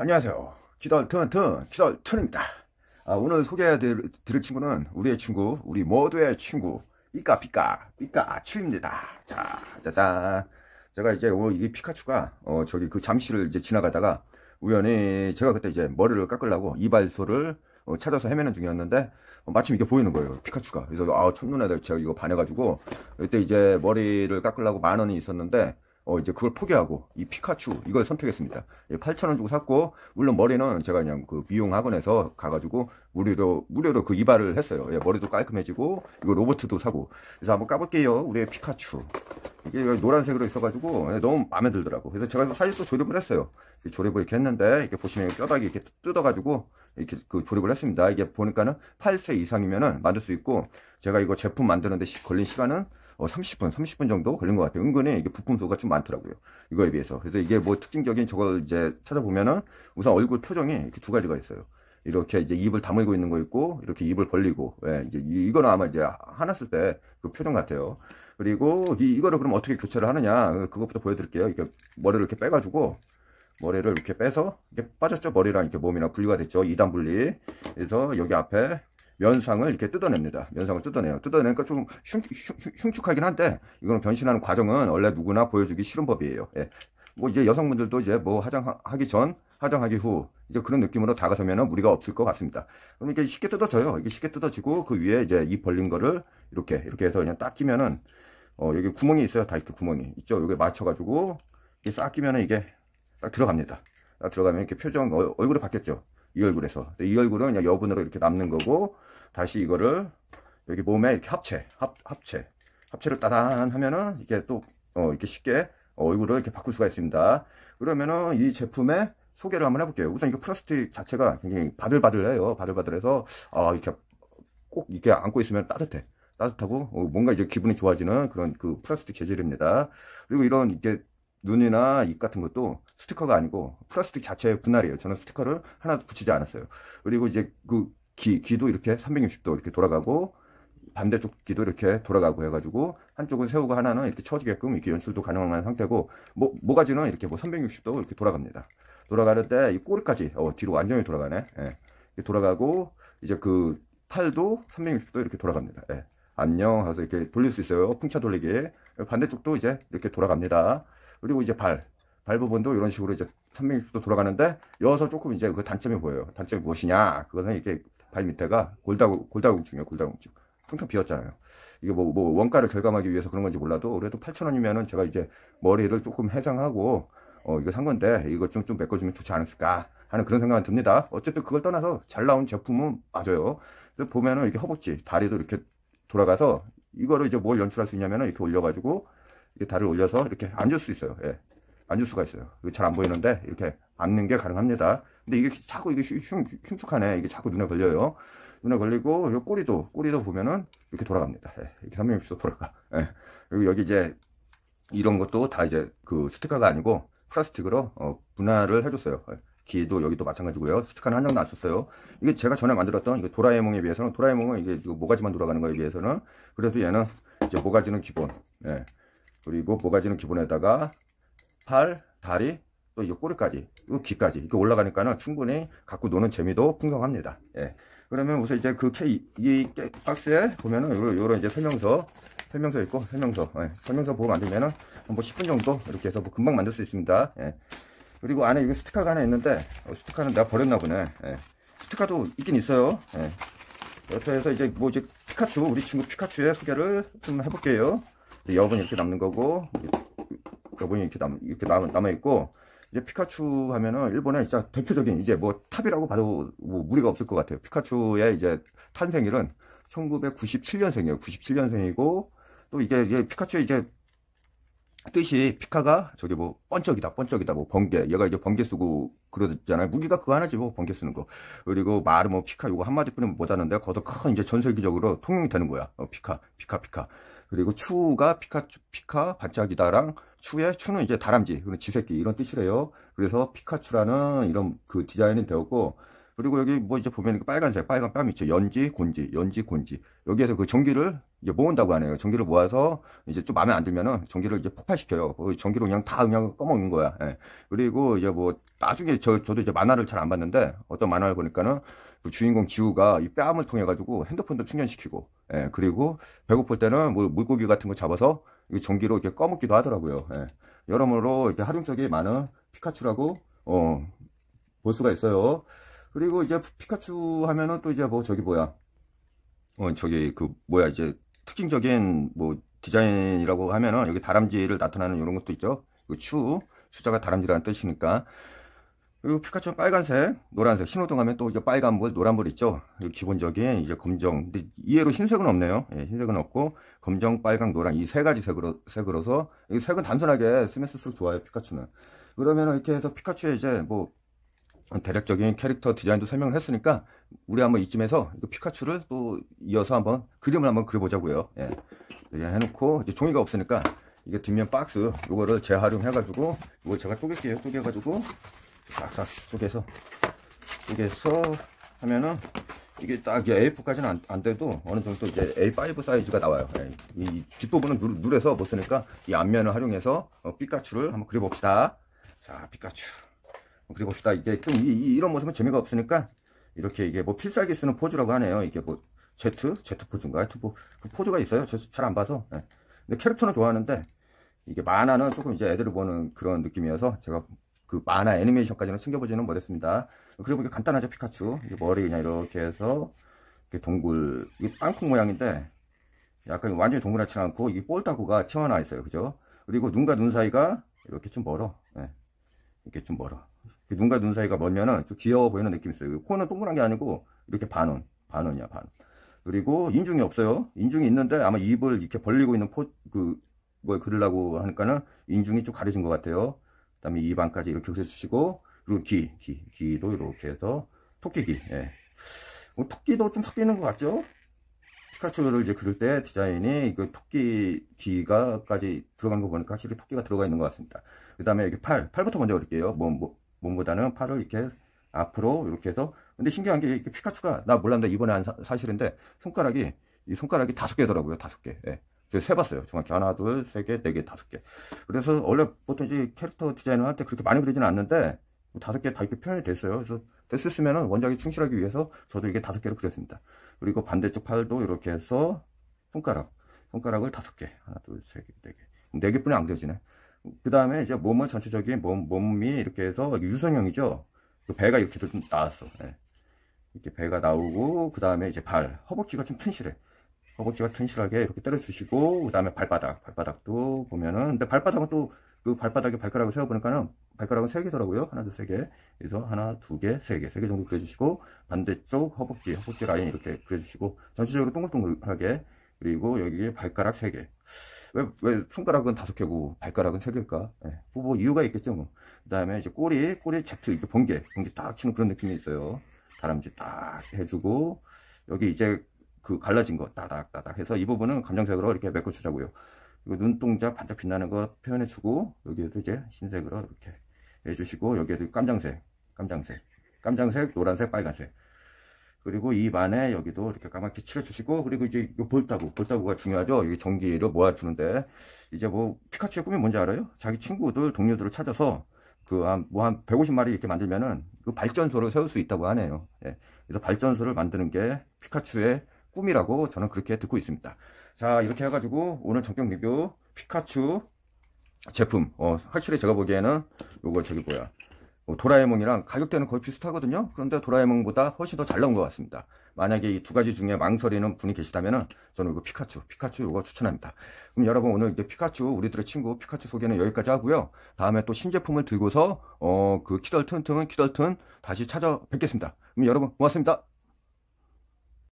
안녕하세요. 기덜 튼튼 기덜 튼입니다. 아, 오늘 소개해드릴 친구는 우리의 친구, 우리 모두의 친구 삐까 삐까 삐까 추입니다. 자, 짜잔. 제가 이제 오늘 이 피카츄가 어 저기 그 잠시를 이제 지나가다가 우연히 제가 그때 이제 머리를 깎으려고 이발소를 어, 찾아서 헤매는 중이었는데 어, 마침 이게 보이는 거예요 피카츄가 그래서 아 첫눈에 제가 이거 반해가지고 그때 이제 머리를 깎으려고 만 원이 있었는데 어, 이제 그걸 포기하고 이 피카츄 이걸 선택했습니다. 8,000원 주고 샀고 물론 머리는 제가 그냥 그 미용 학원에서 가가지고 무료로 무료로 그 이발을 했어요. 예, 머리도 깔끔해지고 이거 로봇도 사고 그래서 한번 까볼게요. 우리의 피카츄 이게 노란색으로 있어가지고 예, 너무 마음에 들더라고. 그래서 제가 사실 또 조립을 했어요. 조립을 이렇게 했는데 이렇게 보시면 뼈다귀 이렇게 뜯어가지고 이렇게 그 조립을 했습니다. 이게 보니까는 8세 이상이면은 만들 수 있고 제가 이거 제품 만드는데 걸린 시간은 어, 30분, 30분 정도 걸린 것 같아요. 은근히 이게 부품 수가 좀 많더라고요. 이거에 비해서. 그래서 이게 뭐 특징적인 저걸 이제 찾아보면은 우선 얼굴 표정이 이렇게 두 가지가 있어요. 이렇게 이제 입을 다물고 있는 거 있고, 이렇게 입을 벌리고, 예, 이제 이거는 아마 이제 화났을 때 그 표정 같아요. 그리고 이, 이거를 그럼 어떻게 교체를 하느냐, 그것부터 보여드릴게요. 이렇게 머리를 이렇게 빼가지고, 머리를 이렇게 빼서, 이게 빠졌죠? 머리랑 이렇게 몸이랑 분리가 됐죠? 2단 분리. 그래서 여기 앞에 면상을 이렇게 뜯어냅니다. 면상을 뜯어내요. 뜯어내니까 좀 흉, 흉 축하긴 한데 이거는 변신하는 과정은 원래 누구나 보여주기 싫은 법이에요. 예. 뭐 이제 여성분들도 이제 뭐 화장하기 전, 화장하기 후 이제 그런 느낌으로 다가서면은 무리가 없을 것 같습니다. 그럼 이게 쉽게 뜯어져요. 이게 쉽게 뜯어지고 그 위에 이제 이 벌린 거를 이렇게 이렇게 해서 그냥 딱 끼면은 어 여기 구멍이 있어요. 다 이렇게 구멍이 있죠. 여기 맞춰가지고 이게 싹 끼면은 이게 딱 들어갑니다. 딱 들어가면 이렇게 표정 어, 얼굴이 바뀌었죠. 이 얼굴에서. 이 얼굴은 그냥 여분으로 이렇게 남는 거고 다시 이거를 여기 몸에 이렇게 합체 합, 합체. 합체를 따단 하면은 이게 또 어, 이렇게 쉽게 얼굴을 이렇게 바꿀 수가 있습니다. 그러면은 이 제품의 소개를 한번 해볼게요. 우선 이거 플라스틱 자체가 굉장히 바들바들해요. 바들바들해서 아 이렇게 꼭 이렇게 안고 있으면 따뜻해. 따뜻하고 어, 뭔가 이제 기분이 좋아지는 그런 그 플라스틱 재질입니다. 그리고 이런 이게 눈이나 입 같은 것도 스티커가 아니고 플라스틱 자체의 분할이에요. 저는 스티커를 하나도 붙이지 않았어요. 그리고 이제 그 귀, 귀도 이렇게 360도 이렇게 돌아가고 반대쪽 귀도 이렇게 돌아가고 해가지고 한쪽은 세우고 하나는 이렇게 쳐지게끔 이렇게 연출도 가능한 상태고 뭐, 모가지는 이렇게 뭐 360도 이렇게 돌아갑니다. 돌아가는데 이 꼬리까지 어, 뒤로 완전히 돌아가네. 예. 돌아가고 이제 그 팔도 360도 이렇게 돌아갑니다. 예. 안녕 하서 이렇게 돌릴 수 있어요. 풍차 돌리기. 반대쪽도 이제 이렇게 돌아갑니다. 그리고 이제 발, 발 부분도 이런 식으로 이제 360도 돌아가는데 여기서 조금 이제 그 단점이 보여요. 단점이 무엇이냐? 그것은 이게 발 밑에가 골다구, 골다공증이에요. 골다공증. 텅텅 비었잖아요. 이게 뭐, 뭐, 원가를 절감하기 위해서 그런 건지 몰라도 그래도 8,000원이면은 제가 이제 머리를 조금 해상하고 어, 이거 산 건데 이거 좀, 좀 메꿔주면 좋지 않을까 하는 그런 생각은 듭니다. 어쨌든 그걸 떠나서 잘 나온 제품은 맞아요. 그래서 보면은 이렇게 허벅지, 다리도 이렇게 돌아가서 이거를 이제 뭘 연출할 수 있냐면은 이렇게 올려가지고 이렇게 다리를 올려서 이렇게 앉을 수 있어요. 예. 앉을 수가 있어요. 잘 안 보이는데 이렇게 앉는 게 가능합니다. 근데 이게 자꾸 이게 흉, 흉측하네. 이게 자꾸 눈에 걸려요. 눈에 걸리고 이 꼬리도 꼬리도 보면은 이렇게 돌아갑니다. 예. 이렇게 360도 돌아가. 예. 그리고 여기 이제 이런 것도 다 이제 그 스티커가 아니고 플라스틱으로 어, 분할을 해줬어요. 예. 귀도 여기도 마찬가지고요. 스티커는 한 장도 안 썼어요. 이게 제가 전에 만들었던 이게 도라에몽에 비해서는 도라에몽은 이게 모가지만 돌아가는 거에 비해서는 그래도 얘는 이제 모가지는 기본. 예. 그리고 모가지는 기본에다가 팔, 다리, 또 이 꼬리까지, 이 귀까지 이렇게 올라가니까는 충분히 갖고 노는 재미도 풍성합니다. 예. 그러면 우선 이제 그 K, 이 박스에 보면은 요런, 이제 설명서, 설명서 있고, 설명서, 예. 설명서 보고 만들면은 뭐 10분 정도 이렇게 해서 뭐 금방 만들 수 있습니다. 예. 그리고 안에 이거 스티커가 하나 있는데, 어, 스티커는 내가 버렸나 보네. 예. 스티커도 있긴 있어요. 예. 이렇게 해서 이제 뭐 이제 피카츄, 우리 친구 피카츄의 소개를 좀 해볼게요. 여분 이렇게 남는 거고 여분이 이렇게 남 이렇게 남, 남아 있고 이제 피카츄 하면은 일본의 진짜 대표적인 이제 뭐 top이라고 봐도 뭐 무리가 없을 것 같아요. 피카츄의 이제 탄생일은 1997년생이에요. 97년생이고 또 이게 이제 피카츄의 이제 뜻이 피카가 저기 뭐 번쩍이다 번쩍이다 뭐 번개. 얘가 이제 번개 쓰고 그러잖아요. 무기가 그거 하나지 뭐 번개 쓰는 거. 그리고 말은 뭐 피카 요거 한마디뿐이면 못하는데 거기서 큰 이제 전 세계적으로 통용이 되는 거야. 어, 피카 피카 피카 그리고 추가 피카츄 피카 반짝이다랑 추의 추는 이제 다람쥐 그리고 쥐새끼 이런 뜻이래요 그래서 피카츄라는 이런 그 디자인이 되었고 그리고 여기 뭐 이제 보면 빨간색, 빨간 뺨 있죠. 연지, 곤지, 연지, 곤지. 여기에서 그 전기를 이제 모은다고 하네요. 전기를 모아서 이제 좀 마음에 안 들면은 전기를 이제 폭발시켜요. 그 전기로 그냥 다 그냥 꺼먹는 거야. 예. 그리고 이제 뭐 나중에 저, 저도 이제 만화를 잘 안 봤는데 어떤 만화를 보니까는 그 주인공 지우가 이 뺨을 통해 가지고 핸드폰도 충전시키고, 예. 그리고 배고플 때는 뭐 물고기 같은 거 잡아서 이 전기로 이렇게 꺼먹기도 하더라고요. 예. 여러모로 이렇게 활용성이 많은 피카츄라고, 어, 볼 수가 있어요. 그리고 이제 피카츄 하면은 또 이제 뭐 저기 뭐야 어 저기 그 뭐야 이제 특징적인 뭐 디자인이라고 하면은 여기 다람쥐를 나타나는 이런 것도 있죠 추 숫자가 다람쥐라는 뜻이니까 그리고 피카츄는 빨간색, 노란색, 신호등 하면 또 이제 빨간불, 노란불 있죠. 기본적인 이제 검정. 근데 이해로 흰색은 없네요. 예, 흰색은 없고, 검정, 빨강, 노란 이 세 가지 색으로, 색으로서, 이 색은 단순하게 쓰면 쓸수록 좋아요, 피카츄는. 그러면 이렇게 해서 피카츄에 이제 뭐, 대략적인 캐릭터 디자인도 설명을 했으니까 우리 한번 이쯤에서 피카츄를 또 이어서 한번 그림을 한번 그려보자고요. 예. 해놓고 이제 종이가 없으니까 이게 뒷면 박스 이거를 재활용해가지고 이걸 제가 쪼갤게요. 쪼개가지고 싹싹 쪼개서 쪼개서 하면은 이게 딱 A4까지는 안, 안, 돼도 어느 정도 이제 A5 사이즈가 나와요. 예. 이 뒷부분은 누, 누래서 못 쓰니까 이 앞면을 활용해서 어, 피카츄를 한번 그려봅시다. 자, 피카츄. 그리고 봅시다. 이게 좀 이, 런 모습은 재미가 없으니까 이렇게 이게 뭐 필살기 쓰는 포즈라고 하네요. 이게 뭐 Z, Z 포즈인가? 하여튼 뭐 그 포즈가 있어요. 저 잘 안 봐서. 네. 근데 캐릭터는 좋아하는데 이게 만화는 조금 이제 애들을 보는 그런 느낌이어서 제가 그 만화 애니메이션까지는 챙겨보지는 못했습니다. 그리고 이게 간단하죠 피카츄. 머리 그냥 이렇게 해서 이렇게 동굴 이게 땅콩 모양인데 약간 완전히 동그랗지 않고 이게 볼따구가 튀어나와 있어요. 그죠? 그리고 눈과 눈 사이가 이렇게 좀 멀어. 네. 이렇게 좀 멀어. 그 눈과 눈 사이가 멀면은 좀 귀여워 보이는 느낌이 있어요. 코는 동그란 게 아니고 이렇게 반원, 반원이야, 반. 그리고 인중이 없어요. 인중이 있는데 아마 입을 이렇게 벌리고 있는 포, 그, 뭘 그리려고 하니까는 인중이 좀 가려진 것 같아요. 그 다음에 입 안까지 이렇게 그려주시고, 그리고 귀, 귀, 귀도 이렇게 해서, 토끼 귀, 예. 뭐, 토끼도 좀 섞여 있는 것 같죠? 피카츄를 이제 그릴 때 디자인이 그 토끼 귀가까지 들어간 거 보니까 확실히 토끼가 들어가 있는 것 같습니다. 그 다음에 여기 팔, 팔부터 먼저 그릴게요. 뭐, 뭐, 몸보다는 팔을 이렇게 앞으로 이렇게 해서 근데 신기한 게 피카츄가 나 몰랐는데 이번에 한 사, 실인데 손가락이 이 손가락이 다섯 개더라고요 다섯 개 예. 제가 세봤어요 정확히 하나 둘 세 개 네 개 다섯 개 그래서 원래 보통 이제 캐릭터 때 그렇게 많이 그리지는 않는데 다섯 개 다 이렇게 표현이 됐어요 그래서 됐었으면은 원작에 충실하기 위해서 저도 이게 다섯 개를 그렸습니다 그리고 반대쪽 팔도 이렇게 해서 손가락 손가락을 다섯 개 하나 둘 세 개 네 개 네 개뿐이 안 그려지네 그 다음에 이제 몸은 전체적인 몸, 몸이 이렇게 해서 유선형이죠. 그 배가 이렇게 좀 나왔어. 네. 이렇게 배가 나오고, 그 다음에 이제 발, 허벅지가 좀 튼실해. 허벅지가 튼실하게 이렇게 때려주시고, 그 다음에 발바닥, 발바닥도 보면은, 근데 발바닥은 또, 그 발바닥에 발가락을 세워보니까는, 발가락은 세 개더라고요. 하나, 둘, 세 개. 그래서 하나, 두 개, 세 개. 세 개 정도 그려주시고, 반대쪽 허벅지, 허벅지 라인 이렇게 그려주시고, 전체적으로 동글동글하게, 그리고 여기에 발가락 세 개. 왜, 왜 손가락은 다섯 개고 발가락은 세 개일까? 예. 뭐 이유가 있겠죠, 뭐. 그 다음에 이제 꼬리, 꼬리 제트, 이렇게 번개, 번개 딱 치는 그런 느낌이 있어요. 다람쥐 딱 해주고, 여기 이제 그 갈라진 거 따닥, 따닥 해서 이 부분은 감정색으로 이렇게 메꿔주자고요. 눈동자 반짝 빛나는 거 표현해주고, 여기에도 이제 흰색으로 이렇게 해주시고, 여기에도 깜장색, 깜장색, 깜장색, 노란색, 빨간색. 그리고 입 안에 여기도 이렇게 까맣게 칠해주시고 그리고 이제 요 볼따구 볼따구가 중요하죠 이 전기를 모아주는데 이제 뭐 피카츄의 꿈이 뭔지 알아요? 자기 친구들 동료들을 찾아서 그한 뭐한 뭐 150마리 이렇게 만들면은 그 발전소를 세울 수 있다고 하네요 예. 그래서 발전소를 만드는 게 피카츄의 꿈이라고 저는 그렇게 듣고 있습니다. 자 이렇게 해가지고 오늘 전격 리뷰 피카츄 제품 어 확실히 제가 보기에는 요거 저기 뭐야. 뭐 도라에몽이랑 가격대는 거의 비슷하거든요. 그런데 도라에몽보다 훨씬 더 잘 나온 것 같습니다. 만약에 이 두 가지 중에 망설이는 분이 계시다면 저는 이거 피카츄 피카츄 이거 추천합니다. 그럼 여러분 오늘 이제 피카츄 우리들의 친구 피카츄 소개는 여기까지 하고요. 다음에 또 신제품을 들고서 어 그 키덜튼 튼 키덜튼 다시 찾아뵙겠습니다. 그럼 여러분 고맙습니다